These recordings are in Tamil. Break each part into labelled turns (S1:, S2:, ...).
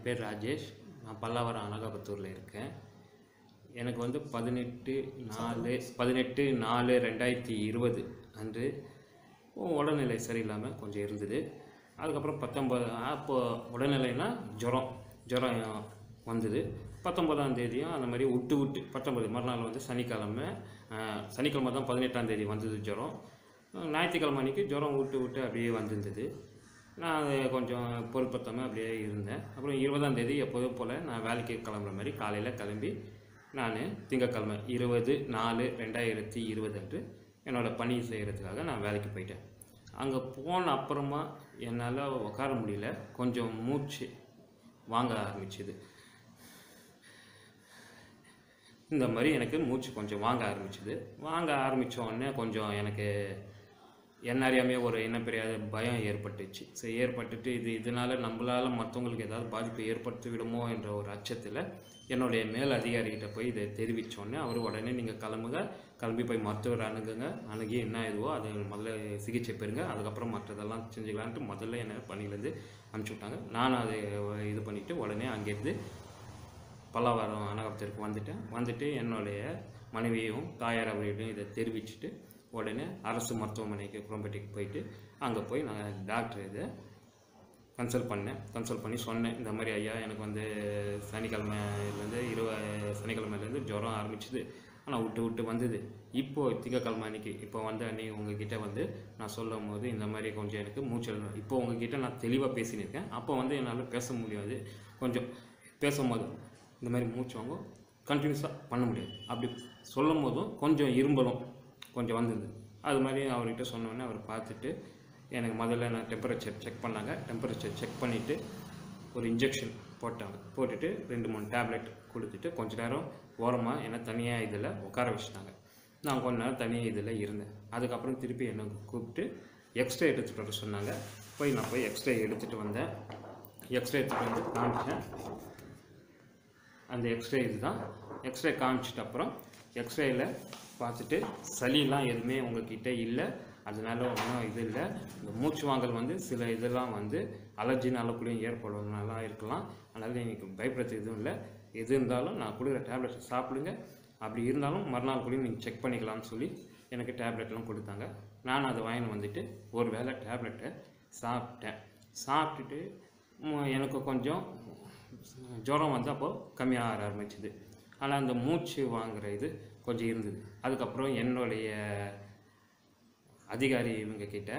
S1: என் பேர் ராஜேஷ். நான் பல்லாவரம் அனகாபத்தூரில் இருக்கேன். எனக்கு வந்து பதினெட்டு நாலு பதினெட்டு நாலு ரெண்டாயிரத்தி இருபது அன்று உடல்நிலை சரியில்லாமல் கொஞ்சம் இருந்தது. அதுக்கப்புறம் பத்தொம்பது அப்போ உடல்நிலைனா ஜுரம் ஜுரம் வந்தது. பத்தொம்பதாம் தேதியும் அந்த மாதிரி விட்டு விட்டு பத்தொம்பது மறுநாள் வந்து சனிக்கிழமை சனிக்கிழமை தான் பதினெட்டாம் தேதி வந்தது ஜுரம். ஞாயிற்றுக்கிழமை அன்றைக்கி ஜுரம் விட்டு விட்டு அப்படியே வந்திருந்தது. நான் அது கொஞ்சம் பொருட்படுத்தாமல் அப்படியே இருந்தேன். அப்புறம் இருபதாம் தேதி எப்போதும் போல் நான் வேலைக்கு கிளம்புற மாதிரி காலையில் கிளம்பி நான் திங்கக்கிழமை இருபது நாலு ரெண்டாயிரத்தி இருபது அன்று என்னோடய பணி செய்கிறதுக்காக நான் வேலைக்கு போயிட்டேன். அங்கே போன அப்புறமா என்னால் உட்கார முடியல. கொஞ்சம் மூச்சு வாங்க ஆரம்பிச்சுது. இந்த மாதிரி எனக்கு மூச்சு கொஞ்சம் வாங்க ஆரம்பிச்சுது. வாங்க ஆரம்பித்த உடனே கொஞ்சம் எனக்கு என்ன அறியாமே ஒரு என்ன பெரிய பயம் ஏற்பட்டுச்சு. ஸோ ஏற்பட்டுட்டு இது இதனால் நம்மளால் மற்றவங்களுக்கு ஏதாவது பாதிப்பு ஏற்படுத்தி விடுமோ என்ற ஒரு அச்சத்தில் என்னுடைய மேல் அதிகாரிகிட்ட போய் இதை தெரிவித்தோடனே உடனே அவர் உடனே நீங்கள் கிளம்புங்க கிளம்பி போய் மருத்துவர் அணுகுங்க அணுகி என்ன இதுவோ அது முதல்ல சிகிச்சை பெறுங்க அதுக்கப்புறம் மற்றதெல்லாம் செஞ்சுக்கலான்ட்டு முதல்ல என்ன பணியிலேருந்து அனுப்பிச்சி விட்டாங்க. நானும் அதை இது பண்ணிவிட்டு உடனே அங்கேருந்து பல்லாவரம் அனகாபத்திற்கு வந்துட்டேன். வந்துட்டு என்னுடைய மனைவியும் தாயார் அவர்களிடம் இதை தெரிவிச்சுட்டு உடனே அரசு மருத்துவமனைக்கு குளம்பேட்டைக்கு போயிட்டு அங்கே போய் நான் டாக்டர் இதை கன்சல்ட் பண்ணேன். கன்சல்ட் பண்ணி சொன்னேன். இந்த மாதிரி ஐயா எனக்கு வந்து சனிக்கிழமையிலேருந்து இருவ சனிக்கிழமையிலேருந்து ஜுரம் ஆரம்பிச்சுது. ஆனால் விட்டு விட்டு வந்தது. இப்போது திங்கக்கிழமை அன்னைக்கு இப்போ வந்து அன்னைக்கு உங்ககிட்ட வந்து நான் சொல்லும் போது இந்த மாதிரி கொஞ்சம் எனக்கு மூச்சல் இப்போ உங்ககிட்ட நான் தெளிவாக பேசினிருக்கேன். அப்போ வந்து என்னால் பேச முடியாது. கொஞ்சம் பேசும்போது இந்த மாதிரி மூச்சு வாங்கும் கண்டினியூஸாக பண்ண முடியாது. அப்படி சொல்லும் போதும் கொஞ்சம் இரும்பலும் கொஞ்சம் வந்தது. அது மாதிரி அவர்கிட்ட சொன்னோன்னே அவர் பார்த்துட்டு எனக்கு முதல்ல நான் டெம்பரேச்சர் செக் பண்ணாங்க. டெம்பரேச்சர் செக் பண்ணிவிட்டு ஒரு இன்ஜெக்ஷன் போட்டாங்க. போட்டுட்டு ரெண்டு மூணு டேப்லெட் கொடுத்துட்டு கொஞ்ச நேரம் ஓரமாக என்னை தனியாக இதில் உட்கார வச்சுட்டாங்க. நான் கொஞ்ச நேரம் தனியாக இதில் இருந்தேன். அதுக்கப்புறம் திருப்பி என்னை கூப்பிட்டு எக்ஸ்ரே எடுத்துகிட்டு வர சொன்னாங்க. போய் நான் போய் எக்ஸ்ரே எடுத்துகிட்டு வந்தேன். எக்ஸ்ரே எடுத்துகிட்டு வந்து காமிச்சேன். அந்த எக்ஸ்ரே இதுதான் எக்ஸ்ரே காமிச்சிட்ட அப்புறம் எக்ஸ்ரேயில் பார்த்துட்டு சளிலாம் எதுவுமே உங்ககிட்ட இல்லை. அதனால ஒன்றும் இது இல்லை. இந்த மூச்சு வாங்கல் வந்து சில இதெல்லாம் வந்து அலர்ஜினால கூட ஏற்படுறதுனால இருக்கலாம். அதனால் எனக்கு பயப்படுறது எதுவும் இல்லை. எது இருந்தாலும் நான் கொடுக்குற டேப்லெட் சாப்பிடுங்க. அப்படி இருந்தாலும் மறுநாள் கூட நீங்கள் செக் பண்ணிக்கலாம்னு சொல்லி எனக்கு டேப்லெட்லாம் கொடுத்தாங்க. நான் அதை வாங்கின்னு வந்துட்டு ஒரு வேளை டேப்லெட்டை சாப்பிட்டேன். சாப்பிட்டுட்டு எனக்கு கொஞ்சம் ஜுரம் வந்து அப்போது கம்மியாக ஆரம்பிச்சுது. ஆனால் அந்த மூச்சு வாங்குற இது கொஞ்சம் இருந்தது. அதுக்கப்புறம் என்னுடைய அதிகாரி இவங்க கிட்ட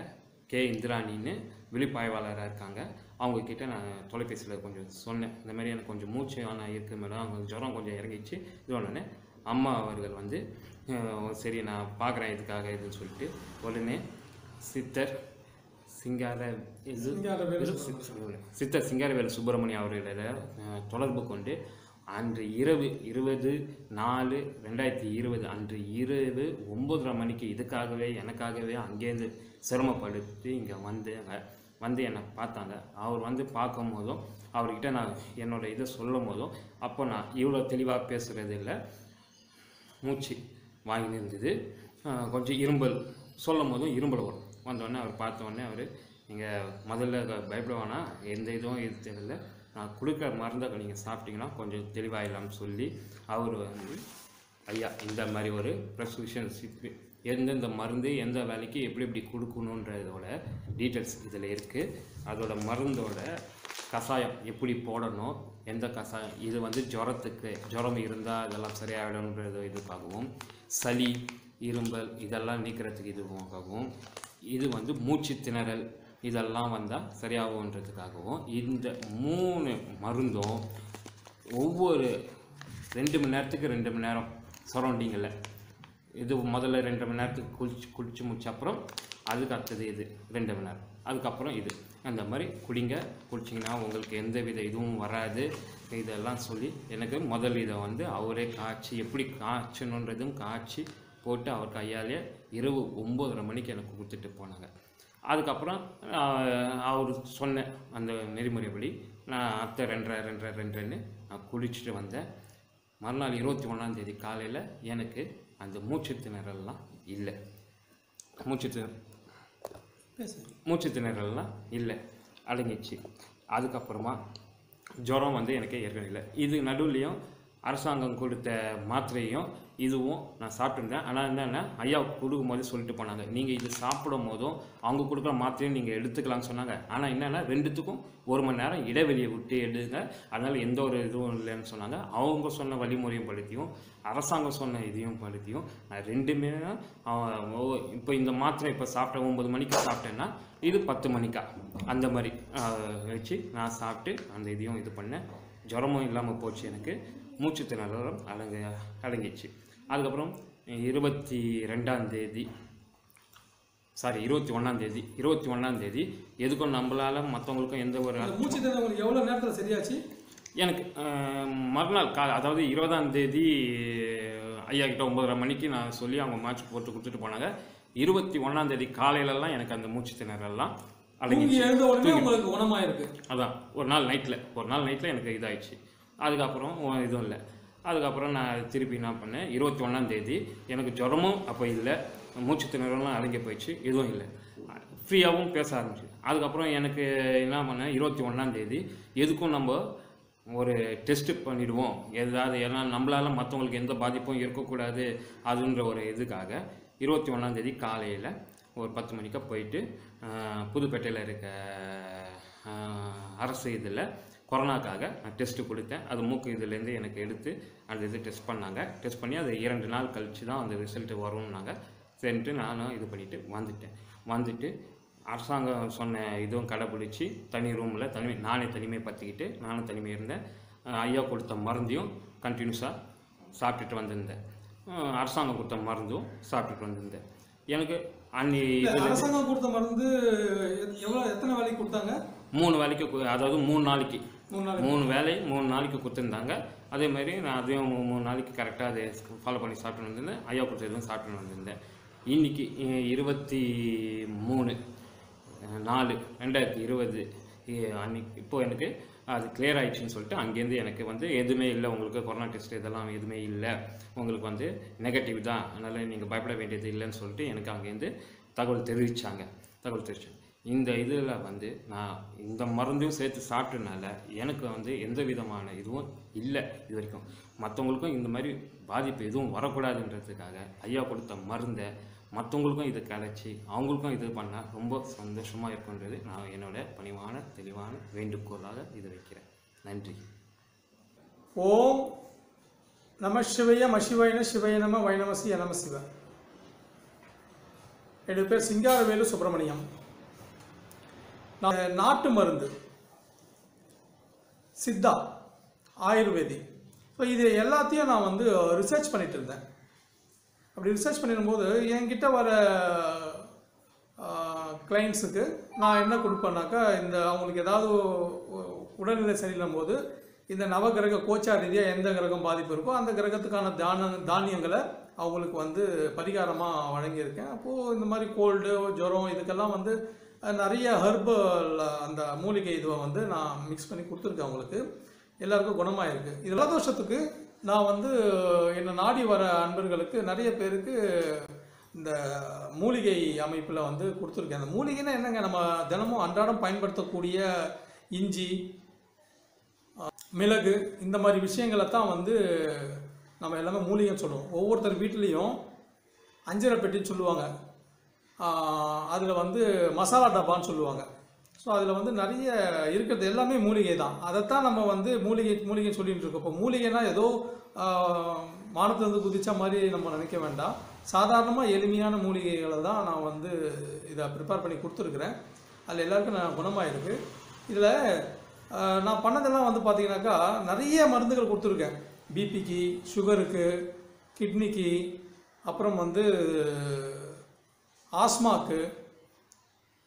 S1: கே இந்திராணின்னு விழிப்பாய்வாளராக இருக்காங்க. அவங்க கிட்ட நான் தொலைபேசியில் கொஞ்சம் சொன்னேன். இந்த மாதிரி எனக்கு கொஞ்சம் மூச்சு ஆனால் இருக்கு மேடம். அவங்க ஜுரம் கொஞ்சம் இறங்கிச்சு இது உடனே அம்மா அவர்கள் வந்து சரி நான் பார்க்குறேன் இதுக்காக இதுன்னு சொல்லிட்டு உடனே சித்தர் சிங்கார இது சித்தர் சிங்காரவேலு சுப்பிரமணியம் அவர்களை அஹ், தொடர்பு கொண்டு அன்று இரவு இருபது நாலு ரெண்டாயிரத்தி இருபது அன்று இரவு ஒம்பதரை மணிக்கு இதுக்காகவே எனக்காகவே அங்கேருந்து சிரமப்படுத்தி இங்கே வந்து வந்து என்னை பார்த்தாங்க. அவர் வந்து பார்க்கும் போதும் அவர்கிட்ட நான் என்னோட இதை சொல்லும் போதும் அப்போ நான் இவ்வளோ தெளிவாக பேசுகிறது இல்லை மூச்சு வாங்கின்னு இருந்தது. கொஞ்சம் இரும்பல் சொல்லும் போதும் இரும்பல் வரும். வந்தோடனே அவர் பார்த்தோடனே அவர் நீங்கள் முதல்ல பயப்பட வேணாம் எந்த இதுவும் இது தெரியல நான் கொடுக்குற மருந்தை நீங்கள் சாப்பிட்டீங்கன்னா கொஞ்சம் தெளிவாயிடலாம்னு சொல்லி அவர் வந்து ஐயா இந்த மாதிரி ஒரு ப்ரெஸ்கிரிப்ஷன் எந்தெந்த மருந்து எந்த வேலைக்கு எப்படி எப்படி கொடுக்கணுன்றதோட டீட்டெயில்ஸ் இதில் இருக்குது அதோட மருந்தோட கஷாயம் எப்படி போடணும் எந்த கஷாயம் இது வந்து ஜுரத்துக்கு ஜுரம் இருந்தால் இதெல்லாம் சரியாகிடும்ன்றது இதுக்காகவும் சளி இரும்பல் இதெல்லாம் நீக்கிறதுக்கு இதுவாகவும் இது வந்து மூச்சு திணறல் இதெல்லாம் வந்தால் சரியாகுன்றதுக்காகவும் இந்த மூணு மருந்தும் ஒவ்வொரு ரெண்டு மணி நேரத்துக்கு ரெண்டு மணி நேரம் சரௌண்டிங்கில். இது முதல்ல ரெண்டு மணி நேரத்துக்கு குளிச்சு குளிச்சு முடிச்ச அப்புறம் அதுக்கு அடுத்தது இது ரெண்டு மணி நேரம். அதுக்கப்புறம் இது. அந்த மாதிரி குடிங்க குடிச்சிங்கன்னா உங்களுக்கு எந்த வித இதுவும் வராது. இதெல்லாம் சொல்லி எனக்கு முதல் இதை வந்து அவரே காய்ச்சி எப்படி காய்ச்சணுன்றதும் காய்ச்சி போட்டு அவர் கையாலே இரவு ஒம்போதரை மணிக்கு எனக்கு கொடுத்துட்டு போனாங்க. அதுக்கப்புறம் அவர் சொன்ன அந்த நெறிமுறைப்படி நான் அத்தை ரெண்டரை ரெண்டரை ரெண்டரைன்னு நான் குளிச்சுட்டு வந்தேன். மறுநாள் இருபத்தி ஒன்றாந்தேதி காலையில் எனக்கு அந்த மூச்சு திணறல்லாம் இல்லை. மூச்சு மூச்சு திணறல்லாம் இல்லை. அடங்கிச்சு அதுக்கப்புறமா ஜுரம் வந்து எனக்கு ஏற்கனவே இல்லை. இது நடுவுலையும் அரசாங்கம் கொடுத்த மாத்திரையும் இதுவும் நான் சாப்பிட்டுருந்தேன். ஆனால் என்னென்னா ஐயா கொடுக்கும்போது சொல்லிட்டு போனாங்க. நீங்கள் இது சாப்பிடும் போதும் அவங்க கொடுக்குற மாத்திரையும் நீங்கள் எடுத்துக்கலாம்னு சொன்னாங்க. ஆனால் என்னென்னா ரெண்டுத்துக்கும் ஒரு மணி நேரம் இடைவெளியை விட்டு எடுங்க. அதனால் எந்த ஒரு இதுவும் இல்லைன்னு சொன்னாங்க. அவங்க சொன்ன வழிமுறையும் படுத்தியும் அரசாங்கம் சொன்ன இதையும் படுத்தியும் நான் ரெண்டுமே அவன் இப்போ இந்த மாத்திரை இப்போ சாப்பிட்டேன். ஒம்பது மணிக்கு சாப்பிட்டேன்னா இது பத்து மணிக்கா? அந்த மாதிரி வச்சு நான் சாப்பிட்டு அந்த இதையும் இது பண்ணேன். ஜுரமும் இல்லாமல் போச்சு எனக்கு. மூச்சு திணறலும் அடங்க அடங்கிச்சு அதுக்கப்புறம் இருபத்தி ரெண்டாம் தேதி சாரி இருபத்தி ஒன்றாம் தேதி இருபத்தி ஒன்றாம் தேதி எதுக்கும் நம்மளால மற்றவங்களுக்கும் எந்த ஒரு
S2: மூச்சு திணறல் உங்களுக்கு எவ்வளோ நேரத்தில் சரியாச்சு?
S1: எனக்கு மறுநாள் கா அதாவது இருபதாம் தேதி ஐயா கிட்ட ஒன்பதரை மணிக்கு நான் சொல்லி அவங்க மாச்சு போட்டு கொடுத்துட்டு போனாங்க. இருபத்தி ஒன்றாம் தேதி காலையிலலாம் எனக்கு அந்த மூச்சு
S2: எழுந்த உடனே உங்களுக்கு குணமாயிருக்கு.
S1: அதான் ஒரு நாள் நைட்டில் ஒரு நாள் நைட்டில் எனக்கு இதாயிடுச்சு. அதுக்கப்புறம் இதுவும் இல்லை. அதுக்கப்புறம் நான் திருப்பி என்ன பண்ணேன்? இருபத்தி ஒன்றாம் தேதி எனக்கு ஜுரமும் அப்போ இல்லை. மூச்சு திணறலாம் அடங்கி போயிடுச்சு. எதுவும் இல்லை. ஃப்ரீயாகவும் பேச ஆரம்பிச்சு. அதுக்கப்புறம் எனக்கு என்ன பண்ணேன்? இருபத்தி ஒன்றாம் தேதி எதுக்கும் நம்ம ஒரு டெஸ்ட்டு பண்ணிவிடுவோம் எதாவது ஏன்னா நம்மளால் மற்றவங்களுக்கு எந்த பாதிப்பும் இருக்கக்கூடாது அதுன்ற ஒரு இதுக்காக இருபத்தி ஒன்றாம் தேதி காலையில் ஒரு பத்து மணிக்காக போயிட்டு புதுப்பேட்டையில் இருக்க அரசு இதில் கொரோனாக்காக நான் டெஸ்ட்டு கொடுத்தேன். அது மூக்கு இதுலேருந்து எனக்கு எடுத்து அந்த இது டெஸ்ட் பண்ணாங்க. டெஸ்ட் பண்ணி அது இரண்டு நாள் கழித்து தான் அந்த ரிசல்ட் வரும்னாங்க. சரின்ட்டு நானும் இது பண்ணிவிட்டு வந்துட்டேன். வந்துட்டு அரசாங்கம் சொன்ன இதுவும் கடைப்பிடிச்சி தனி ரூமில் தனிமை நானே தனிமைப்படுத்திக்கிட்டு நானும் தனிமை இருந்தேன். ஐயா கொடுத்த மருந்தையும் கண்டினியூஸாக சாப்பிட்டுட்டு வந்திருந்தேன். அரசாங்கம் கொடுத்த மருந்தும் சாப்பிட்டுட்டு வந்திருந்தேன். எனக்கு அன்னி
S2: அரசாங்கம் கொடுத்த மருந்து எவ்வளோ எத்தனை வேலைக்கு கொடுத்தாங்க?
S1: மூணு வேலைக்கு அதாவது மூணு நாளைக்கு.
S2: மூணு நாள்
S1: மூணு வேலை மூணு நாளைக்கு கொடுத்துருந்தாங்க. அதே மாதிரி நான் அதையும் மூணு நாளைக்கு கரெக்டாக அதை ஃபாலோ பண்ணி சாப்பிட்டு வந்திருந்தேன். ஐயா கொடுத்ததும் சாப்பிட்டு வந்திருந்தேன். இன்னைக்கு இருபத்தி மூணு நாலு ரெண்டாயிரத்தி இருபது அன்னைக்கு இப்போது எனக்கு அது கிளியர் ஆகிடுச்சின்னு சொல்லிட்டு அங்கேருந்து எனக்கு வந்து எதுவுமே இல்லை. உங்களுக்கு கொரோனா டெஸ்ட் இதெல்லாம் எதுவுமே இல்லை. உங்களுக்கு வந்து நெகட்டிவ் தான். அதனால் நீங்கள் பயப்பட வேண்டியது இல்லைன்னு சொல்லிட்டு எனக்கு அங்கேருந்து தகவல் தெரிவித்தாங்க தகவல் தெரிவிச்சாங்க. இந்த இதில் வந்து நான் இந்த மருந்தையும் சேர்த்து சாப்பிட்டனால எனக்கு வந்து எந்த விதமான இதுவும் இல்லை இது வரைக்கும். மற்றவங்களுக்கும் இந்த மாதிரி பாதிப்பு எதுவும் வரக்கூடாதுன்றதுக்காக ஐயா கொடுத்த மருந்தை மற்றவங்களுக்கும் இதை கிடச்சி அவங்களுக்கும் இது பண்ணால் ரொம்ப சந்தோஷமாக இருக்குன்றது நான் என்னோட பணிவான தெளிவான வேண்டுகோளாக இது வைக்கிறேன். நன்றி.
S2: ஓம் நம சிவைய மசிவைன சிவைய நம வைணமசிய நம சிவ என்னுடைய பேர் சிங்காரவேலு சுப்பிரமணியம். நாட்டு மருந்து. சித்தா ஆயுர்வேதிக் ஸோ இது எல்லாத்தையும் நான் வந்து ரிசர்ச் பண்ணிட்டு இருந்தேன். அப்படி ரிசர்ச் பண்ணிடும்போது என்கிட்ட வர கிளைண்ட்ஸுக்கு நான் என்ன கொடுப்பேன்னாக்கா இந்த அவங்களுக்கு ஏதாவது உடல்நிலை சரியில்லும் போது இந்த நவகிரக கோச்சா ரீதியாக எந்த கிரகம் பாதிப்பு இருக்கோ அந்த கிரகத்துக்கான தான தானியங்களை அவங்களுக்கு வந்து பரிகாரமாக வழங்கியிருக்கேன். அப்போது இந்த மாதிரி கோல்டு ஜுரம் இதுக்கெல்லாம் வந்து நிறைய ஹெர்பல் அந்த மூலிகை இதுவை வந்து நான் மிக்ஸ் பண்ணி கொடுத்துருக்கேன் அவங்களுக்கு எல்லாருக்கும் குணமாக இருக்குது இது ஜலதோஷத்துக்கு நான் வந்து என்னை நாடி வர அன்பர்களுக்கு நிறைய பேருக்கு இந்த மூலிகை அமைப்பில் வந்து கொடுத்துருக்கேன். அந்த மூலிகைன்னா என்னங்க? நம்ம தினமும் அன்றாடம் பயன்படுத்தக்கூடிய இஞ்சி மிளகு இந்த மாதிரி விஷயங்களை தான் வந்து நம்ம எல்லாமே மூலிகைன்னு சொல்லுவோம். ஒவ்வொருத்தர் வீட்லேயும் அஞ்சரை பெட்டின்னு சொல்லுவாங்க. அதில் வந்து மசாலா டப்பான்னு சொல்லுவாங்க. ஸோ அதில் வந்து நிறைய இருக்கிறது எல்லாமே மூலிகை தான். அதைத்தான் நம்ம வந்து மூலிகை மூலிகை சொல்லிட்டு இருக்கோம். இப்போ மூலிகைனா ஏதோ ஆஹ், வானத்திலிருந்து மாதிரி நம்ம நினைக்க வேண்டாம். சாதாரணமாக எளிமையான மூலிகைகளை தான் நான் வந்து இதை ப்ரிப்பேர் பண்ணி கொடுத்துருக்குறேன். அதில் எல்லாருக்கும் நான் குணமாயிருக்கு. இதில் நான் பண்ணதெல்லாம் வந்து பார்த்தீங்கன்னாக்கா நிறைய மருந்துகள் கொடுத்துருக்கேன். பிபிக்கு சுகருக்கு கிட்னிக்கு அப்புறம் வந்து ஆஸ்மாக்கு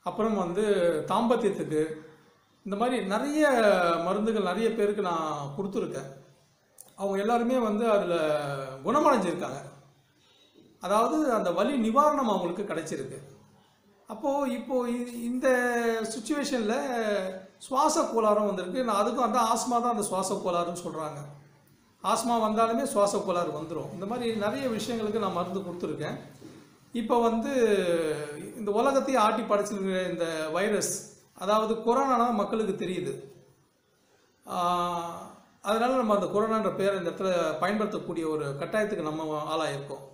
S2: அப்புறம் வந்து தாம்பத்தியத்துக்கு இந்த மாதிரி நிறைய மருந்துகள் நிறைய பேருக்கு நான் கொடுத்துருக்கேன். அவங்க எல்லாருமே வந்து அதில் குணமடைஞ்சிருக்காங்க. அதாவது அந்த வலி நிவாரணம் அவங்களுக்கு கிடைச்சிருக்கு. அப்போது இப்போது இந்த சுச்சுவேஷனில் சுவாச கோளாறும் வந்திருக்கு. நான் அதுக்கும் அந்த ஆஸ்மா தான் அந்த சுவாச கோளாறுன்னு சொல்கிறாங்க ஆஸ்மா வந்தாலுமே சுவாச கோளாறு வந்துடும் இந்த மாதிரி நிறைய விஷயங்களுக்கு நான் மருந்து கொடுத்துருக்கேன். இப்போ வந்து இந்த உலகத்தையே ஆட்டி படைச்சிருக்கிற இந்த வைரஸ் அதாவது கொரோனானா மக்களுக்கு தெரியுது. அதனால் நம்ம அந்த கொரோனான்ற பேரை இந்த இடத்துல பயன்படுத்தக்கூடிய ஒரு கட்டாயத்துக்கு நம்ம ஆளாயிருக்கோம்.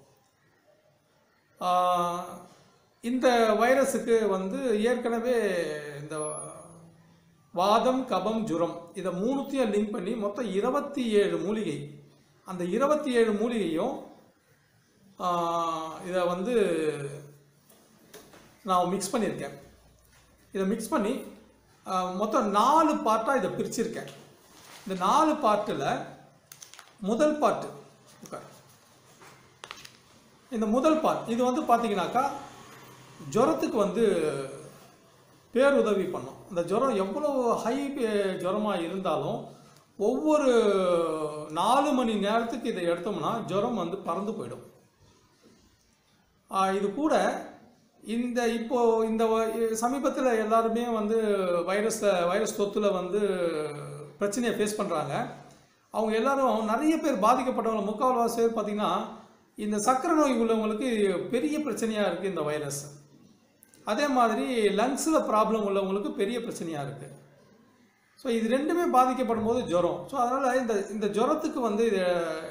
S2: இந்த வைரஸுக்கு வந்து ஏற்கனவே இந்த வாதம் கபம் ஜுரம் இதை மூணுத்தையும் லிங்க் பண்ணி மொத்தம் இருபத்தி ஏழு மூலிகை. அந்த இருபத்தி ஏழு மூலிகையும் இதை வந்து நான் மிக்ஸ் பண்ணியிருக்கேன். இதை மிக்ஸ் பண்ணி மொத்தம் நாலு பார்ட்டாக இதை பிரிச்சிருக்கேன். இந்த நாலு பார்ட்டில் முதல் பார்ட்டு இந்த முதல் பார்ட் இது வந்து பார்த்தீங்கன்னாக்கா ஜுரத்துக்கு வந்து பேருதவி பண்ணும். இந்த ஜுரம் எவ்வளோ ஹை ஜுரமாக இருந்தாலும் ஒவ்வொரு நாலு மணி நேரத்துக்கு இதை எடுத்தோம்னா ஜுரம் வந்து பறந்து போயிடும். இது கூட இந்த இப்போ இந்த சமீபத்தில் எல்லாருமே வந்து வைரஸை வைரஸ் தொத்தில் வந்து பிரச்சனையை ஃபேஸ் பண்ணுறாங்க அவங்க எல்லாரும் நிறைய பேர் பாதிக்கப்பட்டவங்க முக்கால்வாசி பேர் பார்த்திங்கன்னா இந்த சக்கரை நோய் உள்ளவங்களுக்கு பெரிய பிரச்சனையாக இருக்குது இந்த வைரஸ். அதே மாதிரி லங்ஸில் ப்ராப்ளம் உள்ளவங்களுக்கு பெரிய பிரச்சனையாக இருக்குது ஸோ இது ரெண்டுமே பாதிக்கப்படும் போது ஜுரம். ஸோ அதனால் இந்த இந்த ஜுரத்துக்கு வந்து இது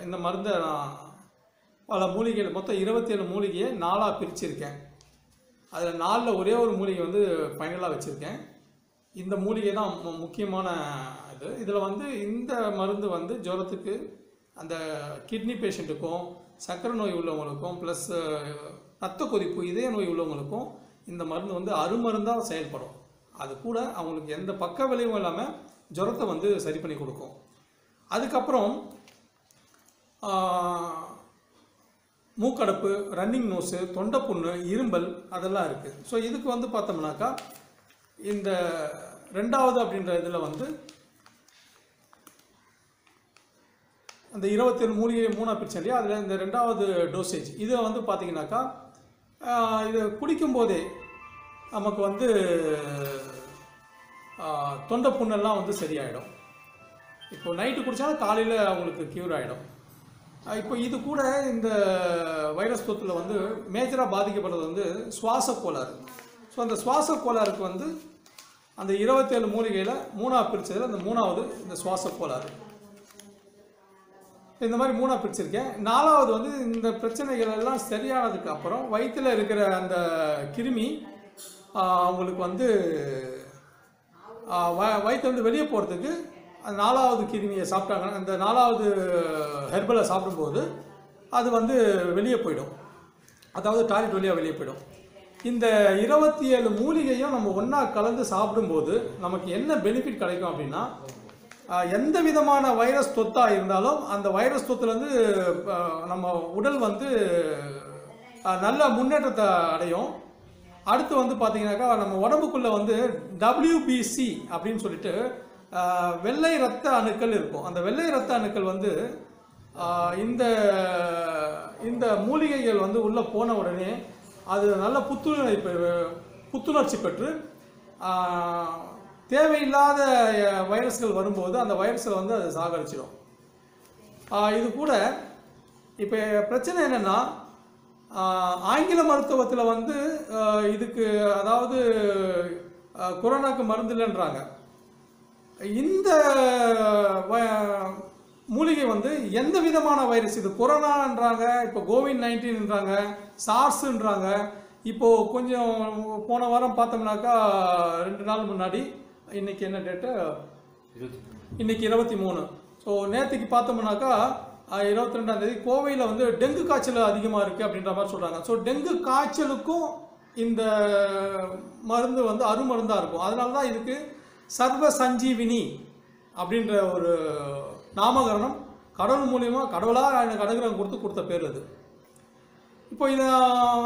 S2: இந்த மருந்தை நான் பல மூலிகைகள் மொத்தம் இருபத்தேழு மூலிகையை நாலாக பிரிச்சிருக்கேன். அதில் நாலில் ஒரே ஒரு மூலிகை வந்து ஃபைனலாக வச்சுருக்கேன். இந்த மூலிகை தான் மு- முக்கியமான இது. இதில் வந்து இந்த மருந்து வந்து ஜுரத்துக்கு அந்த கிட்னி பேஷண்ட்டுக்கும் சர்க்கரை நோய் உள்ளவங்களுக்கும் ப்ளஸ் ரத்த கொதிப்பு இதய நோய் உள்ளவங்களுக்கும் இந்த மருந்து வந்து அருமருந்தாக செயல்படும். அது கூட அவங்களுக்கு எந்த பக்க விளைவும் இல்லாமல் ஜுரத்தை வந்து சரி பண்ணி கொடுக்கும். அதுக்கப்புறம் மூக்கடப்பு ரன்னிங் நோஸு தொண்டைப்புண்ணு இரும்பல் அதெல்லாம் இருக்குது ஸோ இதுக்கு வந்து பார்த்தோம்னாக்கா இந்த ரெண்டாவது அப்படின்ற இதில் வந்து அந்த இருபத்தேழு மூலிகை மூணாக பிரிச்சேன் இல்லையா? அதில் இந்த ரெண்டாவது டோசேஜ் இதை வந்து பார்த்தீங்கன்னாக்கா இதை இது குடிக்கும்போதே நமக்கு வந்து தொண்டை புண்ணெல்லாம் வந்து சரியாயிடும். இப்போ நைட்டு குடித்தாலும் காலையில் அவங்களுக்கு க்யூர் ஆகிடும் இப்போ இது கூட இந்த வைரஸ் தொற்றுல வந்து மேஜராக பாதிக்கப்படுறது வந்து சுவாச கோளாறு. ஸோ அந்த சுவாச கோளாறுக்கு வந்து அந்த இருபத்தேழு மூலிகையில் மூணாவது பிரிச்சதில் அந்த மூணாவது இந்த சுவாச கோளாறு. இந்த மாதிரி மூணாக பிரிச்சிருக்கேன். நாலாவது வந்து இந்த பிரச்சனைகள் எல்லாம் சரியானதுக்கு அப்புறம் வயிற்றில் இருக்கிற அந்த கிருமி அவங்களுக்கு வந்து வ- வயிற்று வந்து வெளியே போகிறதுக்கு நாலாவது கிருமியை சாப்பிட்டாங்கன்னா அந்த நாலாவது ஹெர்பலை சாப்பிடும்போது அது வந்து வெளியே போயிடும். அதாவது டாய்லெட் வழியாக வெளியே போயிடும். இந்த இருபத்தி ஏழு மூலிகையும் நம்ம ஒன்றா கலந்து சாப்பிடும்போது நமக்கு என்ன பெனிஃபிட் கிடைக்கும் அப்படின்னா எந்த விதமான வைரஸ் தொத்தாக இருந்தாலும் அந்த வைரஸ் தொத்துலேருந்து நம்ம உடல் வந்து நல்ல முன்னேற்றத்தை அடையும். அடுத்து வந்து பார்த்தீங்கன்னாக்கா நம்ம உடம்புக்குள்ளே வந்து டபிள்யூபிசி அப்படின்னு சொல்லிட்டு வெள்ளை ரத்த அணுக்கள் இருக்கும். அந்த வெள்ளை ரத்த அணுக்கள் வந்து இந்த இந்த மூலிகைகள் வந்து உள்ளே போன உடனே அது நல்ல புத்துணர்ச்சி புத்துணர்ச்சி பெற்று தேவையில்லாத வைரஸ்கள் வரும்போது அந்த வைரஸை வந்து அது சாகரிச்சிடும். இது கூட இப்போ பிரச்சனை என்னென்னா ஆங்கில மருத்துவத்தில் வந்து இதுக்கு அதாவது கொரோனாக்கு மருந்து இல்லைன்றாங்க. இந்த மூலிகை வந்து எந்த விதமான வைரஸ்? இது கொரோனான்றாங்க இப்போ கோவிட் நைன்டீன்ன்றாங்க சார்ஸ்ன்றாங்க இப்போ கொஞ்சம் போன வாரம் பார்த்தோம்னாக்கா ரெண்டு நாள் முன்னாடி இன்னைக்கு என்ன டேட்டு இன்னைக்கு இருபத்தி மூணு. ஸோ நேற்றுக்கு பார்த்தோம்னாக்கா இருபத்தி ரெண்டாம் தேதி கோவையில் வந்து டெங்கு காய்ச்சல் அதிகமாக இருக்குது அப்படின்ற மாதிரி சொல்கிறாங்க ஸோ டெங்கு காய்ச்சலுக்கும் இந்த மருந்து வந்து அருமருந்தாக இருக்கும். அதனால தான் இதுக்கு சர்வ சஞ்சீவினி அப்படின்ற ஒரு நாமகரணம் கடவுள் மூலியமாக கடவுளாக எனக்கு அனுகிரகம் கொடுத்து கொடுத்த பேர் அது. இப்போ இதை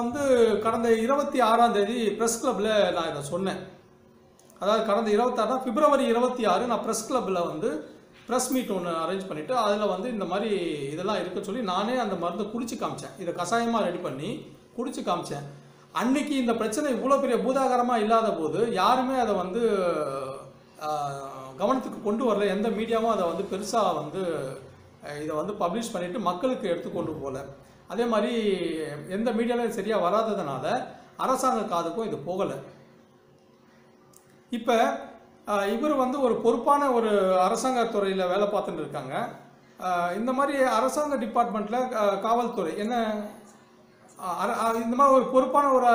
S2: வந்து கடந்த இருபத்தி ஆறாம் தேதி ப்ரெஸ் கிளப்பில் நான் இதை சொன்னேன். அதாவது கடந்த இருபத்தாறு பிப்ரவரி இருபத்தி ஆறு நான் ப்ரெஸ் கிளப்பில் வந்து ப்ரெஸ் மீட் ஒன்று அரேஞ்ச் பண்ணிவிட்டு அதில் வந்து இந்த மாதிரி இதெல்லாம் இருக்க சொல்லி நானே அந்த மருந்தை குடிச்சு காமிச்சேன். இதை கஷாயமாக ரெடி பண்ணி குடிச்சு காமிச்சேன். அன்னைக்கு இந்த பிரச்சனை இவ்வளோ பெரிய பூதாகரமாக இல்லாத போது யாருமே அதை வந்து கவனத்துக்கு கொண்டு வரல. எந்த மீடியாவும் அதை வந்து பெருசாக வந்து இதை வந்து பப்ளிஷ் பண்ணிவிட்டு மக்களுக்கு எடுத்துக்கொண்டு போகல. அதே மாதிரி எந்த மீடியாலையும் சரியாக வராததுனால அரசாங்க காதுக்கும் இது போகலை. இப்போ இவர் வந்து ஒரு பொறுப்பான ஒரு அரசாங்க துறையில் வேலை பார்த்துட்டு இருக்காங்க. இந்த மாதிரி அரசாங்க டிபார்ட்மெண்ட்டில் காவல்துறை என்ன இந்த மாதிரி ஒரு பொறுப்பான ஒரு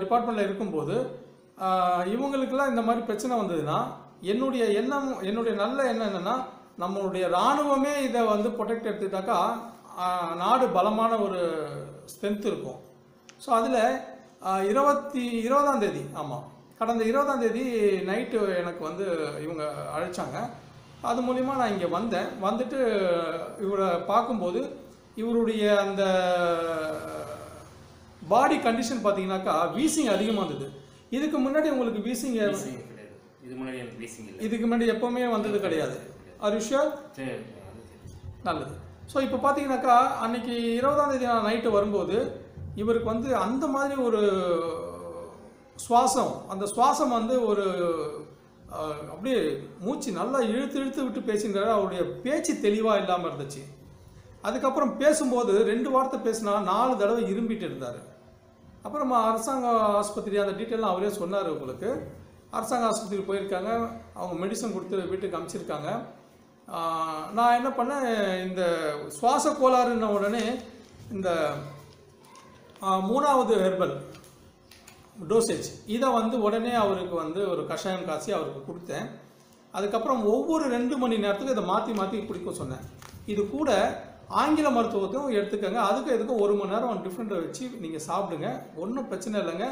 S2: டிபார்ட்மெண்ட்டில் இருக்கும்போது இவங்களுக்கெல்லாம் இந்த மாதிரி பிரச்சனை வந்ததுன்னா என்னுடைய எண்ணம் என்னுடைய நல்ல எண்ணம் என்னென்னா நம்மளுடைய இராணுவமே இதை வந்து ப்ரொடெக்ட் எடுத்துக்கிட்டாக்கா நாடு பலமான ஒரு ஸ்ட்ரென்த் இருக்கும். ஸோ அதில் இருபத்தி இருபதாம் தேதி ஆமாம் கடந்த இருபதாம் தேதி நைட்டு எனக்கு வந்து இவங்க அழைச்சாங்க. அது மூலிமா நான் இங்கே வந்தேன். வந்துட்டு இவரை பார்க்கும்போது இவருடைய அந்த பாடி கண்டிஷன் பார்த்தீங்கன்னாக்கா வீசிங் அதிகமாக இருந்தது. இதுக்கு முன்னாடி உங்களுக்கு வீசிங்.
S1: வீசிங் கிடையாது இது முன்னாடி எனக்கு வீசிங் இல்லை.
S2: இதுக்கு முன்னாடி எப்பவுமே வந்தது கிடையாது. ஆர் யூ ஷுர்
S1: சரி அது சரி.
S2: நல்லது. ஸோ இப்போ பார்த்தீங்கன்னாக்கா அன்னைக்கு இருபதாம் தேதி நான் நைட்டு வரும்போது இவருக்கு வந்து அந்த மாதிரி ஒரு சுவாசம் அந்த சுவாசம் வந்து ஒரு அப்படியே மூச்சு நல்லா இழுத்து இழுத்து விட்டு பேசின்றாரு. அவருடைய பேச்சு தெளிவாக இல்லாமல் இருந்துச்சு. அதுக்கப்புறம் பேசும்போது ரெண்டு வார்த்தை பேசினா நாலு தடவை இரும்பிட்டு இருந்தார். அப்புறமா அரசாங்க ஆஸ்பத்திரி அந்த டீட்டெயிலாம் அவரே சொன்னார் உங்களுக்கு. அரசாங்க ஆஸ்பத்திரி போயிருக்காங்க. அவங்க மெடிசன் கொடுத்து வீட்டுக்கு அனுப்பிச்சிருக்காங்க நான் என்ன பண்ணேன் இந்த சுவாச கோளாறுன்ன உடனே இந்த மூணாவது ஹெர்பல் டோசேஜ் இதை வந்து உடனே அவருக்கு வந்து ஒரு கஷாயம் காசி அவருக்கு கொடுத்தேன். அதுக்கப்புறம் ஒவ்வொரு ரெண்டு மணி நேரத்துக்கு இதை மாற்றி மாற்றி குடிக்க சொன்னேன். இது கூட ஆங்கில மருத்துவத்தையும் எடுத்துக்கங்க. அதுக்கு இதுக்கும் ஒரு மணி நேரம் டிஃப்ரெண்ட்டை வச்சு நீங்கள் சாப்பிடுங்க. ஒன்றும் பிரச்சனை இல்லைங்க.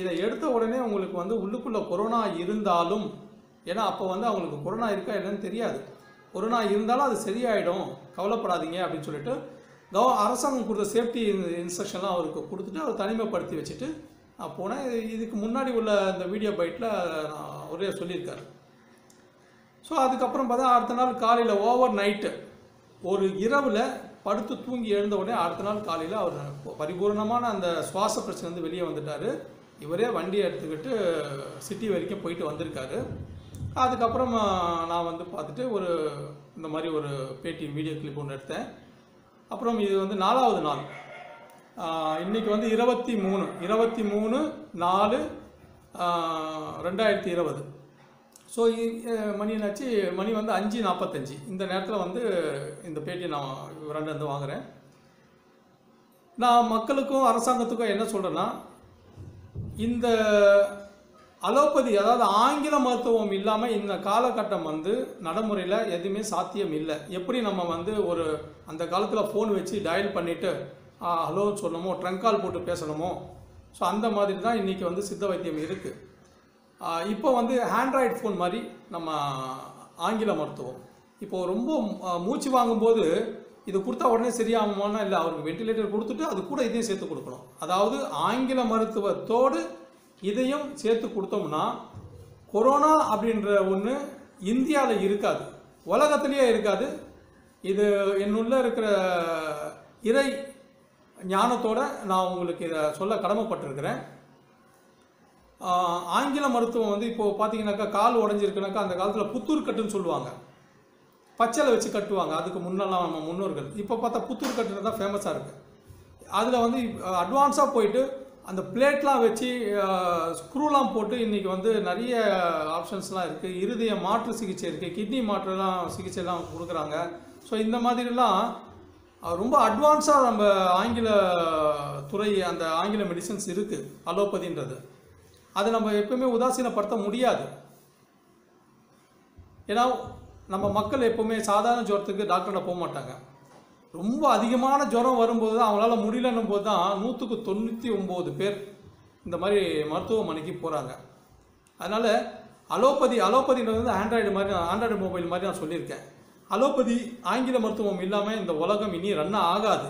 S2: இதை எடுத்த உடனே உங்களுக்கு வந்து உள்ளுக்குள்ளே கொரோனா இருந்தாலும் ஏன்னா அப்போ வந்து அவங்களுக்கு கொரோனா இருக்கா என்னன்னு தெரியாது. கொரோனா இருந்தாலும் அது சரியாயிடும். கவலைப்படாதீங்க அப்படின்னு சொல்லிட்டு கவ அரசாங்கம் கொடுத்த சேஃப்டி இன்ஸ்ட்ரக்ஷன்லாம் அவருக்கு கொடுத்துட்டு அவர் தனிமைப்படுத்தி வச்சுட்டு நான் போனேன். இதுக்கு முன்னாடி உள்ள இந்த வீடியோ பைட்டில் நான் ஒரே சொல்லியிருக்காரு. ஸோ அதுக்கப்புறம் பார்த்தா அடுத்த நாள் காலையில் ஓவர் நைட்டு ஒரு இரவில் படுத்து தூங்கி எழுந்த உடனே அடுத்த நாள் காலையில் அவர் பரிபூர்ணமான அந்த சுவாச பிரச்சனை வந்து வெளியே வந்துட்டார். இவரே வண்டியை எடுத்துக்கிட்டு சிட்டி வரைக்கும் போயிட்டு வந்திருக்காரு. அதுக்கப்புறம் நான் வந்து பார்த்துட்டு ஒரு இந்த மாதிரி ஒரு பேட்டி வீடியோ கிளிப் ஒன்று எடுத்தேன். அப்புறம் இது வந்து நாலாவது நாள். இன்றைக்கி இன்னைக்கு வந்து இருபத்தி மூணு இருபத்தி மூணு நாலு ரெண்டாயிரத்தி இருபது. ஸோ மணி என்னாச்சு? மணி வந்து அஞ்சு நாற்பத்தஞ்சு. இந்த நேரத்தில் வந்து இந்த பேட்டியை நான் ரெண்டு வந்து வாங்குகிறேன் நான் மக்களுக்கும் அரசாங்கத்துக்கும் என்ன சொல்கிறேன்னா இந்த அலோபதி அதாவது ஆங்கில மருத்துவம் இல்லாமல் இந்த காலகட்டம் வந்து நடைமுறையில் எதுவுமே சாத்தியம் இல்லை. எப்படி நம்ம வந்து ஒரு அந்த காலத்தில் ஃபோன் வச்சு டயல் பண்ணிவிட்டு ஹலோ சொல்லணுமோ ட்ரங்கால் போட்டு பேசணுமோ? ஸோ அந்த மாதிரி தான் இன்றைக்கி வந்து சித்த வைத்தியம் இருக்குது இப்போ வந்து ஆண்ட்ராய்டு ஃபோன் மாதிரி நம்ம ஆங்கில மருத்துவம். இப்போது ரொம்ப மூச்சு வாங்கும்போது இது கொடுத்தா உடனே சரியாகுமானா இல்லை அவருக்கு வெண்டிலேட்டர் கொடுத்துட்டு அது கூட இதையும் சேர்த்து கொடுக்கணும். அதாவது ஆங்கில மருத்துவத்தோடு இதையும் சேர்த்து கொடுத்தோம்னா கொரோனா அப்படின்ற ஒன்று இந்தியாவில் இருக்காது. உலகத்திலேயே இருக்காது. இது என்னுள்ள இருக்கிற இறை ஞானத்தோட நான் உங்களுக்கு இதை சொல்ல கடமைப்பட்டிருக்கிறேன். ஆங்கில மருத்துவம் வந்து இப்போது பார்த்தீங்கன்னாக்கா கால் உடஞ்சிருக்குனாக்கா அந்த காலத்தில் புத்தூர் கட்டுன்னு சொல்லுவாங்க. பச்சையில் வச்சு கட்டுவாங்க. அதுக்கு முன்னெல்லாம் நம்ம முன்னோர்கள். இப்போ பார்த்தா புத்தூர் கட்டுறது தான் ஃபேமஸாக இருக்குது அதில் வந்து அட்வான்ஸாக போயிட்டு அந்த பிளேட்லாம் வச்சு ஸ்க்ரூலாம் போட்டு இன்றைக்கி வந்து நிறைய ஆப்ஷன்ஸ்லாம் இருக்குது இருதய மாற்று சிகிச்சை இருக்குது கிட்னி மாற்றுலாம் சிகிச்சைலாம் கொடுக்குறாங்க. ஸோ இந்த மாதிரிலாம் ரொம்ப அட்வான்ஸாக நம்ம ஆங்கில துறை அந்த ஆங்கில மெடிசன்ஸ் இருக்குது அலோபதின்றது அதை நம்ம எப்பவுமே உதாசீனப்படுத்த முடியாது. ஏன்னா நம்ம மக்கள் எப்போவுமே சாதாரண ஜுரத்துக்கு டாக்டர்கிட்ட போக மாட்டாங்க. ரொம்ப அதிகமான ஜுரம் வரும்போது தான் அவங்களால முடியலன்னும் போது தான் நூற்றுக்கு தொண்ணூற்றி ஒம்பது பேர் இந்த மாதிரி மருத்துவமனைக்கு போகிறாங்க அதனால் அலோபதி அலோபதின்றது வந்து ஆண்ட்ராய்டு மாதிரி ஆண்ட்ராய்டு மொபைல் மாதிரி நான் சொல்லியிருக்கேன். அலோபதி ஆங்கில மருத்துவம் இல்லாமல் இந்த உலகம் இனி ரன் ஆகாது.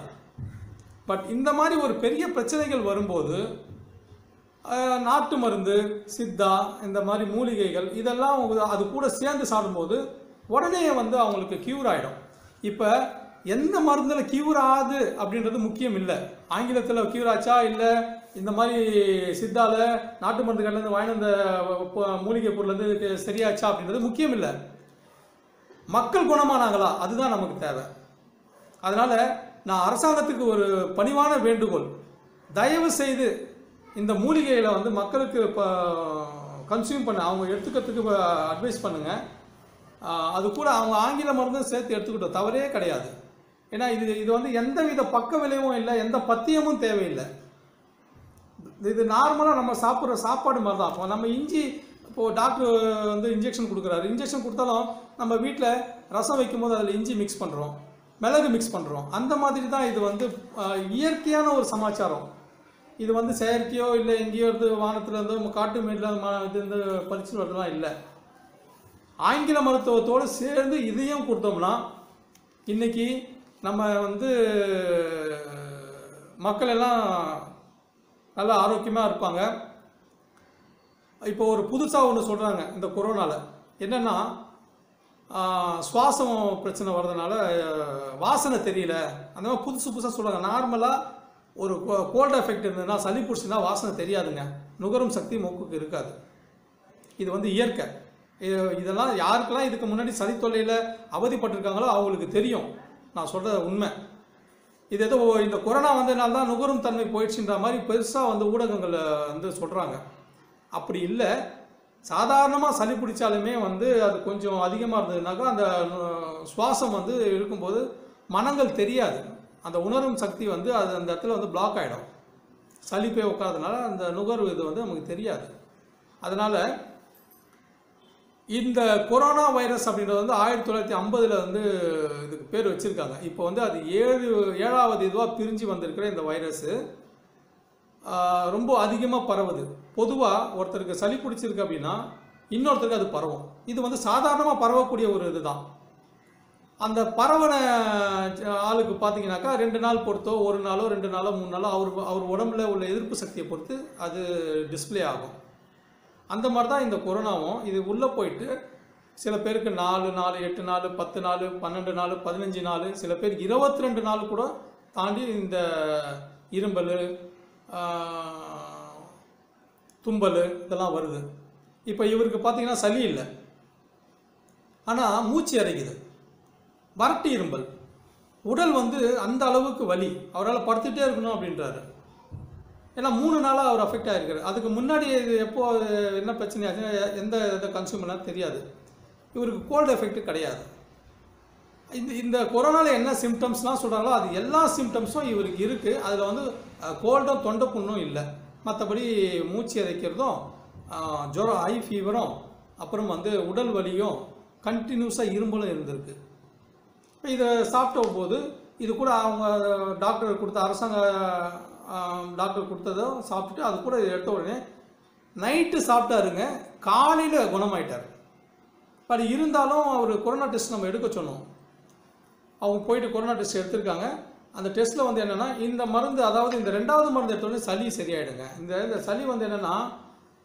S2: பட் இந்த மாதிரி ஒரு பெரிய பிரச்சனைகள் வரும்போது நாட்டு மருந்து சித்தா இந்த மாதிரி மூலிகைகள் இதெல்லாம் அது கூட சேர்ந்து சாப்பிடும்போது உடனே வந்து அவங்களுக்கு கியூர் ஆகிடும் இப்போ எந்த மருந்தில் கியூர் ஆகுது அப்படின்றது முக்கியம் இல்லை. ஆங்கிலத்தில் கியூர் ஆச்சா இல்லை? இந்த மாதிரி சித்தால நாட்டு மருந்து கடையிலேருந்து வாங்கின மூலிகை பொருள்லேருந்து சரியாச்சா அப்படின்றது முக்கியம் இல்லை. மக்கள் குணமானாங்களா? அதுதான் நமக்கு தேவை. அதனால் நான் அரசாங்கத்துக்கு ஒரு பணிவான வேண்டுகோள். தயவு செய்து இந்த மூலிகைகளை வந்து மக்களுக்கு ப- கன்சியூம் பண்ண அவங்க எடுத்துக்கிறதுக்கு அட்வைஸ் பண்ணுங்கள் அது கூட அவங்க ஆங்கில மருந்தும் சேர்த்து எடுத்துக்கிட்டோம். தவறே கிடையாது. ஏன்னா இது இது வந்து எந்த வித பக்க விளைவும் இல்லை எந்த பத்தியமும் தேவையில்லை. இது நார்மலாக நம்ம சாப்பிட்ற சாப்பாடு மாதிரி தான். இப்போ நம்ம இஞ்சி இப்போது டாக்டர் வந்து இன்ஜெக்ஷன் கொடுக்குறாரு. இன்ஜெக்ஷன் கொடுத்தாலும் நம்ம வீட்டில் ரசம் வைக்கும்போது அதில் இஞ்சி மிக்ஸ் பண்ணுறோம் மிளகு மிக்ஸ் பண்ணுறோம் அந்த மாதிரி தான் இது வந்து இயற்கையான ஒரு சமாச்சாரம். இது வந்து செயற்கையோ இல்லை எங்கேயோ இருந்து வானத்துலேருந்து காட்டு மேட்டில் மா இது வந்து பறிச்சு வரலாம் இல்லை. ஆங்கில மருத்துவத்தோடு சேர்ந்து இதையும் கொடுத்தோம்னா இன்னைக்கு நம்ம வந்து மக்கள் எல்லாம் நல்லா ஆரோக்கியமாக இருப்பாங்க. இப்போ ஒரு புதுசாக ஒன்று சொல்கிறாங்க இந்த கொரோனாவில் என்னென்னா சுவாசம் பிரச்சனை வர்றதுனால வாசனை தெரியல. அந்த மாதிரி புதுசு புதுசாக சொல்கிறாங்க நார்மலாக ஒரு கோல்டு எஃபெக்ட் இருந்ததுன்னா சளி பிடிச்சின்னா வாசனை தெரியாதுங்க. நுகரும் சக்தி மூக்குக்கு இருக்காது. இது வந்து இயற்கை. இது- இதெல்லாம் யாருக்கெல்லாம் இதுக்கு முன்னாடி சளி தொல்லையில் அவதிப்பட்டிருக்காங்களோ அவங்களுக்கு தெரியும். நான் சொல்கிறது உண்மை. இது ஏதோ இந்த கொரோனா வந்ததுனால தான் நுகரும் தன்மை போயிடுச்சுன்ற மாதிரி பெருசாக வந்து ஊடகங்களில் வந்து சொல்கிறாங்க அப்படி இல்லை. சாதாரணமாக சளி பிடிச்சாலுமே வந்து அது கொஞ்சம் அதிகமாக இருந்ததுனாக்கா அந்த சுவாசம் வந்து இருக்கும்போது மனங்கள் தெரியாது. அந்த உணரும் சக்தி வந்து அது அந்த இடத்துல வந்து பிளாக் ஆகிடும் சளி போய் உட்காதனால அந்த நுகர்வு இது வந்து நமக்கு தெரியாது. அதனால் இந்த கொரோனா வைரஸ் அப்படின்றது வந்து ஆயிரத்தி தொள்ளாயிரத்தி ஐம்பதில் வந்து இதுக்கு பேர் வச்சுருக்காங்க. இப்போ வந்து அது ஏழு ஏழாவது இதுவாக பிரிஞ்சு வந்திருக்கிற இந்த வைரஸ்ஸு ரொம்ப அதிகமாக பரவுது. பொதுவாக ஒருத்தருக்கு சளி பிடிச்சிருக்கு அப்படின்னா இன்னொருத்தருக்கு அது பரவும். இது வந்து சாதாரணமாக பரவக்கூடிய ஒரு இதுதான். அந்த பரவன ஜ- ஆளுக்கு பார்த்தீங்கன்னாக்கா ரெண்டு நாள் பொறுத்தோ ஒரு நாளோ ரெண்டு நாளோ மூணு நாளோ அவர் அவர் உடம்புல உள்ள எதிர்ப்பு சக்தியை பொறுத்து அது டிஸ்ப்ளே ஆகும். அந்த மாதிரி தான் இந்த கொரோனாவும். இது உள்ளே போயிட்டு சில பேருக்கு நாலு நாலு எட்டு நாள் பத்து நாள் பன்னெண்டு நாள் பதினஞ்சு நாள் சில பேர் இருபத்தி ரெண்டு நாள் கூட தாண்டி இந்த இரும்பல் தும்பல் இதெல்லாம் வருது. இப்போ இவருக்கு பார்த்தீங்கன்னா சளி இல்லை. ஆனால் மூச்சு இறைக்குது வறட்டு இரும்பல். உடல் வந்து அந்த அளவுக்கு வலி. அவரால் படுத்துகிட்டே இருக்கணும் அப்படின்றாரு. ஏன்னா மூணு நாளாக அவர் அஃபெக்ட் ஆகிருக்காரு அதுக்கு முன்னாடி இது எப்போ என்ன பிரச்சனை ஆச்சுன்னா எந்த இதை தெரியாது. இவருக்கு கோல்டு எஃபெக்ட் கிடையாது. இந்த இந்த கொரோனாவில் என்ன சிம்டம்ஸ்லாம் சொல்கிறாங்களோ அது எல்லா சிம்டம்ஸும் இவருக்கு இருக்குது அதில் வந்து கோல்டும் தொண்டை புண்ணும் இல்லை. மற்றபடி மூச்சு இறைக்கிறதும் ஜுரம் ஹை ஃபீவரும் அப்புறம் வந்து உடல் வலியும் கண்டினியூஸாக இரும்பலும் இருந்திருக்கு. இப்போ இதை சாப்பிட்ட போது இது கூட அவங்க டாக்டர் கொடுத்த அரசாங்க டாக்டர் கொடுத்ததும் சாப்பிட்டுட்டு அது கூட எடுத்த உடனே நைட்டு சாப்பிட்டாருங்க காலையில் குணமாயிட்டார். பட் இருந்தாலும் அவர் கொரோனா டெஸ்ட் நம்ம எடுக்க சொன்னோம். அவங்க போயிட்டு கொரோனா டெஸ்ட் எடுத்திருக்காங்க. அந்த டெஸ்ட்டில் வந்து என்னென்னா இந்த மருந்து அதாவது இந்த ரெண்டாவது மருந்து எடுத்தோடனே சளி சரியாயிடுங்க. இந்த இந்த சளி வந்து என்னென்னா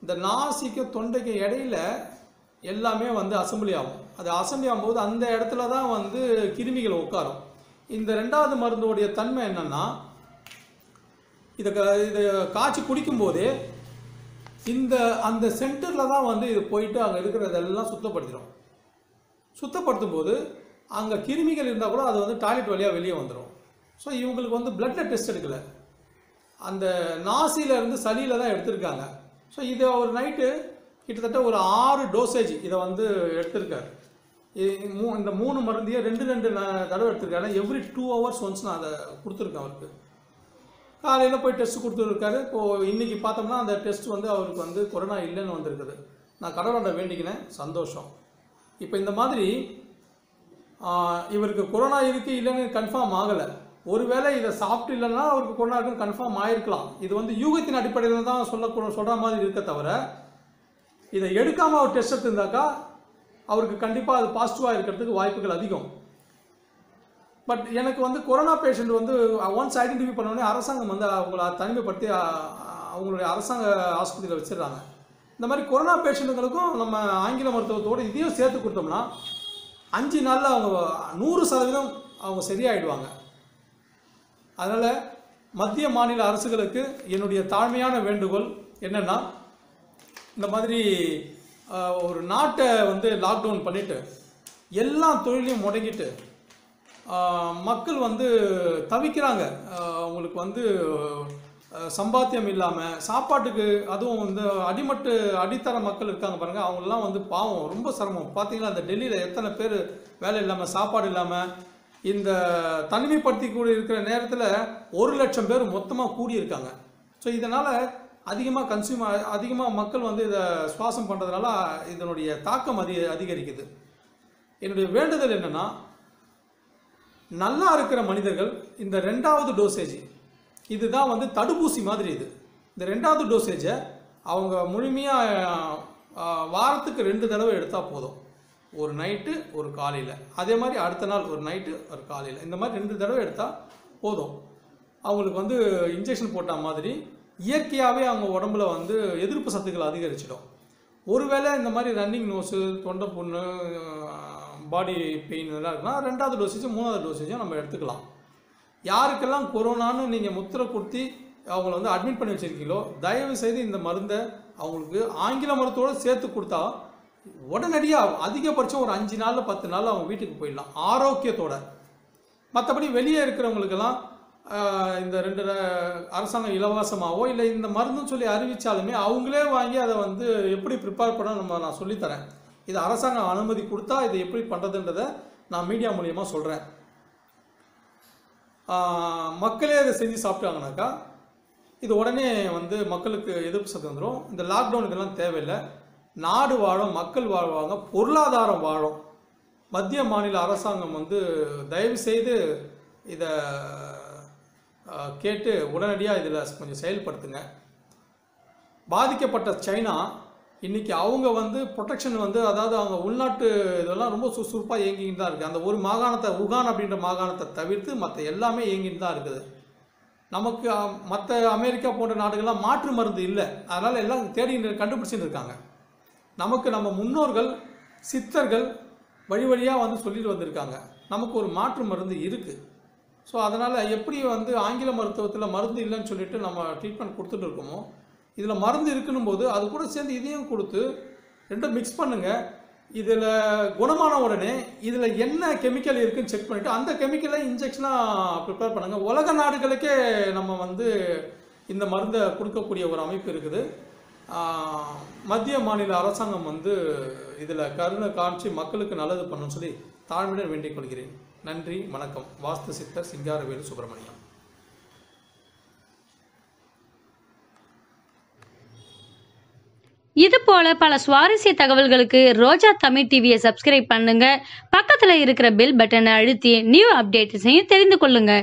S2: இந்த நாசிக்கும் தொண்டைக்கும் இடையில எல்லாமே வந்து அசம்பிளி ஆகும். அது அசம்பிளி ஆகும்போது அந்த இடத்துல தான் வந்து கிருமிகள் உட்காரும். இந்த ரெண்டாவது மருந்தோடைய தன்மை என்னென்னா இதை க- இதை காய்ச்சி குடிக்கும்போது இந்த அந்த சென்டரில் தான் வந்து இது போயிட்டு அங்கே இருக்கிறதெல்லாம் சுத்தப்படுத்திடும். சுத்தப்படுத்தும் போது அங்கே கிருமிகள் இருந்தால் கூட அது வந்து டாய்லெட் வழியாக வெளியே வந்துடும் ஸோ இவங்களுக்கு வந்து பிளட்டில் டெஸ்ட் எடுக்கல. அந்த நாசியில இருந்து தான் எடுத்திருக்காங்க. ஸோ இதை ஒரு நைட்டு கிட்டத்தட்ட ஒரு ஆறு டோசேஜ் இதை வந்து எடுத்திருக்காரு. மூ- இந்த மூணு மருந்தையும் ரெண்டு ரெண்டு தடவை எடுத்திருக்காரு. எவ்ரி டூ ஹவர்ஸ் ஒன்ஸ் நான் அதை கொடுத்துருக்கேன் அவருக்கு. காலையில் போய் டெஸ்ட் கொடுத்துருக்காரு. இப்போது இன்றைக்கி பார்த்தோம்னா அந்த டெஸ்ட் வந்து அவருக்கு வந்து கொரோனா இல்லைன்னு வந்திருக்குது. நான் கடவுளை வேண்டிக்கினேன் சந்தோஷம். இப்போ இந்த மாதிரி இவருக்கு கொரோனா இருக்குது இல்லைன்னு கன்ஃபார்ம் ஆகலை. ஒருவேளை இதை சாப்பிட்டு இல்லைன்னா அவருக்கு கொரோனா இருக்குன்னு கன்ஃபார்ம் ஆயிருக்கலாம். இது வந்து யூகத்தின் அடிப்படையில் தான் சொல்ல சொல்கிற மாதிரி இருக்க தவிர இதை எடுக்காமல் அவர் டெஸ்ட் எடுத்திருந்தாக்கா அவருக்கு கண்டிப்பாக அது பாசிட்டிவாக இருக்கிறதுக்கு வாய்ப்புகள் அதிகம். பட் எனக்கு வந்து கொரோனா பேஷண்ட் வந்து ஒன்ஸ் ஐடென்டிஃபை பண்ணோடனே அரசாங்கம் வந்து அவங்கள தனிமைப்படுத்தி uh, அவங்களுடைய அரசாங்க ஆஸ்பத்திரியில் வச்சிடுறாங்க. இந்த மாதிரி கொரோனா பேஷண்ட்டுகளுக்கும் நம்ம ஆங்கில மருத்துவத்தோடு இதையும் சேர்த்து கொடுத்தோம்னா அஞ்சு நாளில் அவங்க நூறு சதவீதம் அவங்க சரியாயிடுவாங்க. அதனால் மத்திய மாநில அரசுகளுக்கு என்னுடைய தாழ்மையான வேண்டுகோள் என்னென்னா இந்த மாதிரி uh, ஒரு நாட்டை வந்து லாக்டவுன் பண்ணிட்டு எல்லா தொழிலையும் முடங்கிட்டு மக்கள் வந்து தவிக்கிறாங்க. அவங்களுக்கு வந்து சம்பாத்தியம் இல்லாமல் சாப்பாட்டுக்கு அதுவும் வந்து அடிமட்டு அடித்தர மக்கள் இருக்காங்க பாருங்கள் அவங்களாம் வந்து பாவம் ரொம்ப சிரமம். பார்த்தீங்களா அந்த டெல்லியில் எத்தனை பேர் வேலை இல்லாமல் சாப்பாடு இல்லாமல் இந்த தனிமைப்படுத்தி கூடி இருக்கிற நேரத்தில் ஒரு லட்சம் பேர் மொத்தமாக கூடியிருக்காங்க. ஸோ இதனால் அதிகமாக கன்சியூம் அதிகமாக மக்கள் வந்து இதை சுவாசம் பண்ணுறதுனால இதனுடைய தாக்கம் அதி அதிகரிக்குது. என்னுடைய வேண்டுதல் என்னென்னா நல்லா இருக்கிற மனிதர்கள் இந்த ரெண்டாவது டோசேஜ் இதுதான் வந்து தடுப்பூசி மாதிரி இது. இந்த ரெண்டாவது டோசேஜை அவங்க முழுமையாக வாரத்துக்கு ரெண்டு தடவை எடுத்தால் போதும். ஒரு நைட்டு ஒரு காலையில். அதே மாதிரி அடுத்த நாள் ஒரு நைட்டு ஒரு காலையில். இந்த மாதிரி ரெண்டு தடவை எடுத்தால் போதும். அவங்களுக்கு வந்து இன்ஜெக்ஷன் போட்ட மாதிரி இயற்கையாகவே அவங்க உடம்புல வந்து எதிர்ப்பு சத்துக்கள் அதிகரிச்சிடும். ஒருவேளை இந்த மாதிரி ரன்னிங் நோஸு தொண்டை புண்ணு பாடி பெயின் இதெல்லாம் இருக்குன்னா ரெண்டாவது டோசேஜும் மூணாவது டோசேஜும் நம்ம எடுத்துக்கலாம். யாருக்கெல்லாம் கொரோனான்னு நீங்கள் முத்திரை கொடுத்து அவங்கள வந்து அட்மிட் பண்ணி வச்சிருக்கீங்களோ தயவு செய்து இந்த மருந்தை அவங்களுக்கு ஆங்கில மருத்துவோடு சேர்த்து கொடுத்தா உடனடியாக அதிகபட்சம் ஒரு அஞ்சு நாளில் பத்து நாள் அவங்க வீட்டுக்கு போயிடலாம் ஆரோக்கியத்தோட. மற்றபடி வெளியே இருக்கிறவங்களுக்கெல்லாம் இந்த ரெண்டு அரசாங்கம் இலவசமாகவோ இல்லை இந்த மருந்துன்னு சொல்லி அறிவித்தாலுமே அவங்களே வாங்கி அதை வந்து எப்படி ப்ரிப்பேர் பண்ண நம்ம நான் சொல்லித்தரேன். இது அரசாங்கம் அனுமதி கொடுத்தா இதை எப்படி பண்ணுறதுன்றதை நான் மீடியா மூலியமாக சொல்கிறேன் மக்களே அதை செஞ்சு சாப்பிட்டாங்கனாக்கா இது உடனே வந்து மக்களுக்கு எதிர்ப்பு சக்தி வந்துடும் இந்த லாக்டவுன் இதெல்லாம் தேவையில்லை. நாடு வாழும் மக்கள் வாழ்வாங்க பொருளாதாரம் வாழும். மத்திய மாநில அரசாங்கம் வந்து தயவு செய்து இதை கேட்டு உடனடியாக இதில் கொஞ்சம் செயல்படுத்துங்க. பாதிக்கப்பட்ட சைனா இன்றைக்கி அவங்க வந்து ப்ரொடெக்ஷன் வந்து அதாவது அவங்க உள்நாட்டு இதெல்லாம் ரொம்ப சுறுசுறுப்பாக இயங்கிக்கிட்டு தான் இருக்குது அந்த ஒரு மாகாணத்தை உகான் அப்படின்ற மாகாணத்தை தவிர்த்து மற்ற எல்லாமே இயங்கிட்டு தான் இருக்குது. நமக்கு மற்ற அமெரிக்கா போன்ற நாடுகள்லாம் மாற்று மருந்து இல்லை. அதனால் எல்லாம் தேடி கண்டுபிடிச்சிட்டு இருக்காங்க. நமக்கு நம்ம முன்னோர்கள் சித்தர்கள் வழி வழியாக வந்து சொல்லிட்டு வந்திருக்காங்க. நமக்கு ஒரு மாற்று மருந்து இருக்குது ஸோ அதனால் எப்படி வந்து ஆங்கில மருத்துவத்தில் மருந்து இல்லைன்னு சொல்லிட்டு நம்ம ட்ரீட்மெண்ட் கொடுத்துட்டு இருக்கோமோ இதில் மருந்து இருக்கணும் போது அது கூட சேர்ந்து இதையும் கொடுத்து ரெண்டும் மிக்ஸ் பண்ணுங்கள் இதில் குணமான உடனே இதில் என்ன கெமிக்கல் இருக்குன்னு செக் பண்ணிவிட்டு அந்த கெமிக்கலை இன்ஜெக்ஷனாக ப்ரிப்பேர் பண்ணுங்கள் உலக நாடுகளுக்கே நம்ம வந்து இந்த மருந்தை கொடுக்கக்கூடிய ஒரு அமைப்பு இருக்குது. மத்திய மாநில அரசாங்கம் வந்து இதில் கருணை காட்சி மக்களுக்கு நல்லது பண்ணணும்னு சொல்லி தாழ்மையுடன் வேண்டிக் கொள்கிறேன். நன்றி வணக்கம். வாஸ்து சித்தர் சிங்காரவேலு சுப்பிரமணியம்.
S3: இது போல பல சுவாரஸ்ய தகவல்களுக்கு ரோஜா தமிழ் டிவியை சப்ஸ்கிரைப் பண்ணுங்க. பக்கத்துல இருக்கிற பெல் பட்டனை அழுத்தி நியூ அப்டேட்ஸையும் தெரிந்து கொள்ளுங்க.